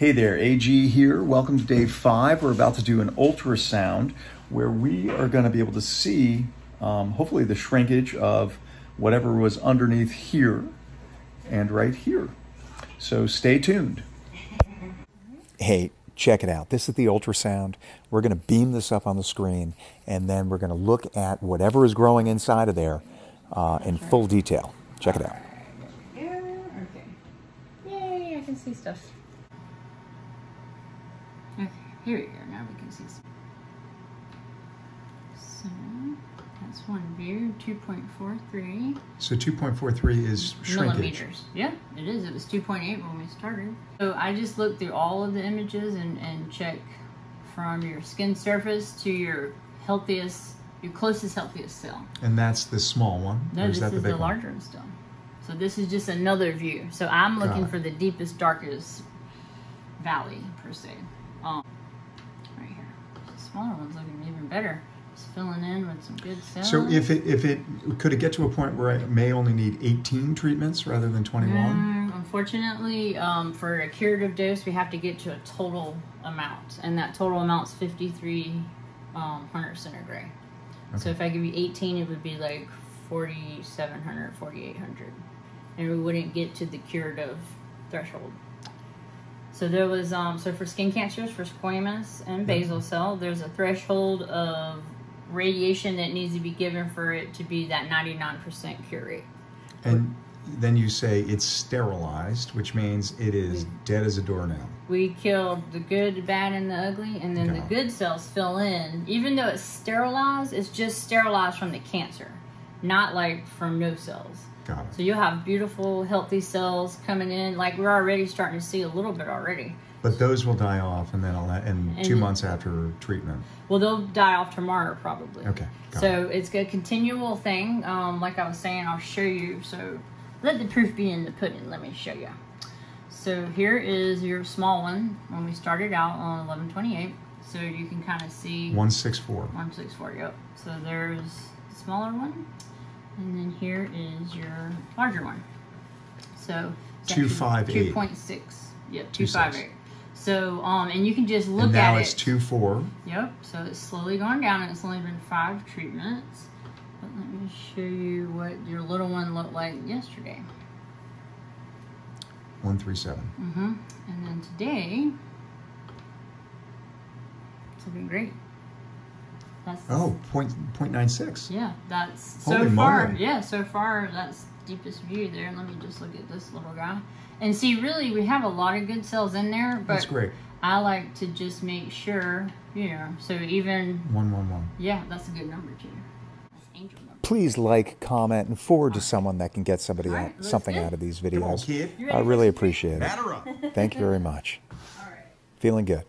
Hey there, AG here. Welcome to day five. We're about to do an ultrasound where we are going to be able to see, um, hopefully, the shrinkage of whatever was underneath here and right here. So stay tuned. Hey, check it out. This is the ultrasound. We're going to beam this up on the screen and then we're going to look at whatever is growing inside of there uh, in full detail. Check it out. Yeah, Okay. Yay, I can see stuff. Okay, here we go. Now we can see some. So, that's one view, 2.43 So 2.43 is shrinkage. millimeters. Yeah, it is. It was 2.8 when we started. So I just looked through all of the images and, and check from your skin surface to your healthiest, your closest healthiest cell. And that's the small one? No, this is the the, larger one still. So this is just another view. So I'm looking for the deepest, darkest valley per se. Um, right here. The smaller one's looking even better. It's filling in with some good cells. So if it if it could it get to a point where it may only need 18 treatments rather than 21? Mm, unfortunately, um, for a curative dose, we have to get to a total amount, and that total amount's 53 um, hundred centigray. So if I give you 18, it would be like 4,700, 4,800, and we wouldn't get to the curative threshold. So there was um, so for skin cancers, for squamous and basal cell, there's a threshold of radiation that needs to be given for it to be that 99% cure rate. And then you say it's sterilized, which means it is dead as a doornail. We killed the good, the bad, and the ugly, and then the it. good cells fill in. Even though it's sterilized, it's just sterilized from the cancer, not like from no cells. So you'll have beautiful, healthy cells coming in. Like we're already starting to see a little bit already. But those will die off, and then I'll, in And two months after treatment. Well, they'll die off tomorrow probably. Okay. So it. it's a continual thing. Um, like I was saying, I'll show you. So let the proof be in the pudding. Let me show you. So here is your small one when we started out on 1128. So you can kind of see 164. 164. Yep. So there's the smaller one, and then here is your larger one. So it's actually 258. 2.6. Yep. 26. 258. So um, and you can just look and now at it's it. 2.4. Yep, so it's slowly going down and it's only been five treatments. But let me show you what your little one looked like yesterday. 137. Mm-hmm. And then today, it's looking great. That's Oh, point, point 0.96. yeah, that's so far. moly. Yeah, so far that's deepest view there. Let me just look at this little guy and see. Really, we have a lot of good cells in there, but That's great. I like to just make sure, you know. So even 111. yeah, that's a good number too. That's angel number. Please like, comment, and forward to someone that can get somebody All out, something out of these Come on, videos. kid. I really appreciate it. Batter up. Thank you very much. All right. Feeling good.